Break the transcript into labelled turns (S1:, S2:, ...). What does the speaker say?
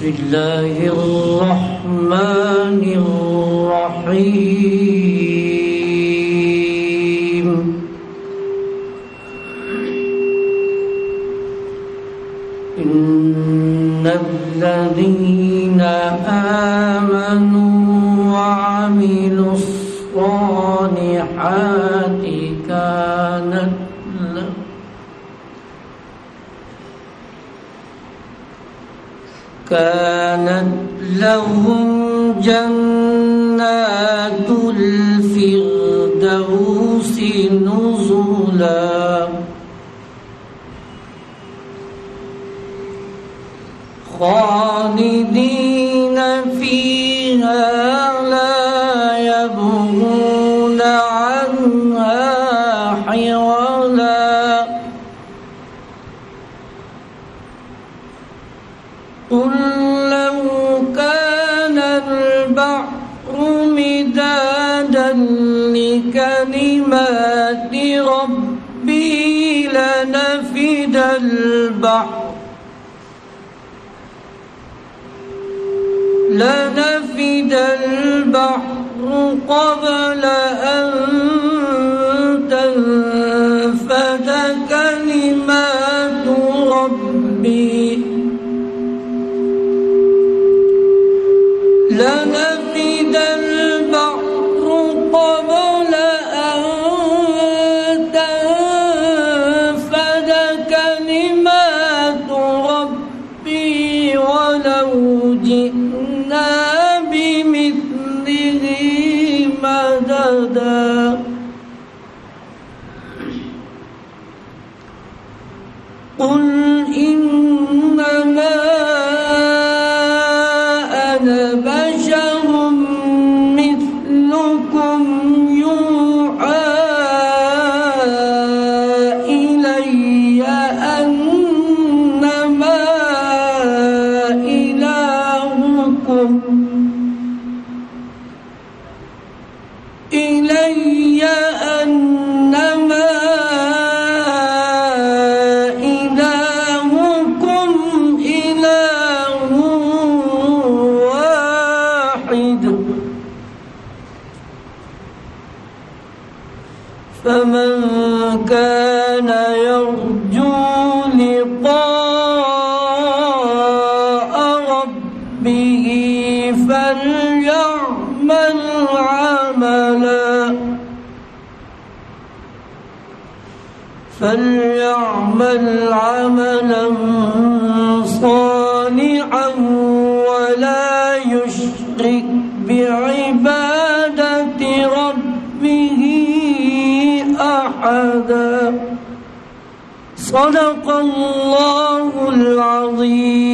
S1: بسم الله الرحمن الرحيم. إن الذين آمنوا وعملوا الصالحات كانت كانت لهم جنات الفردوس نزلا. خالدين فيها لا يبغون عنها حولا لكلمات ربي لنفد البحر لنفد البحر قبل قل إلي أنما إلهكم إله واحد. فمن كان يرجو لقاء ربه فليعمل عملا فليعمل عملا صالحا ولا يشرك بعبادة ربه أحدا. صدق الله العظيم.